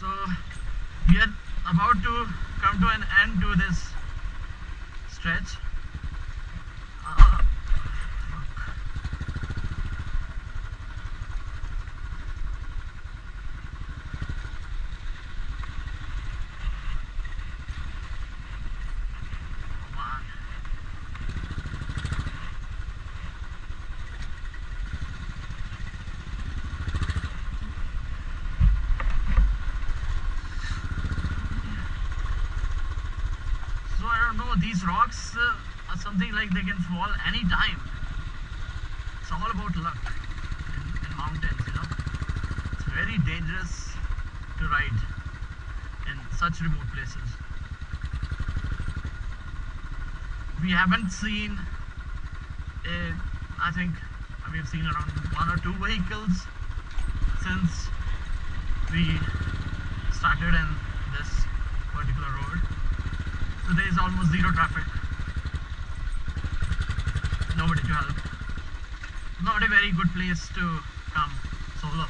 So we are about to come to an end to this stretch. Uh, come on. So I don't these rocks uh, are something like they can fall anytime. It's all about luck in, in mountains, you know. It's very dangerous to ride in such remote places. We haven't seen, uh, I think we've seen around one or two vehicles since we started in this. There is almost zero traffic. Nobody to help. Not a very good place to come solo.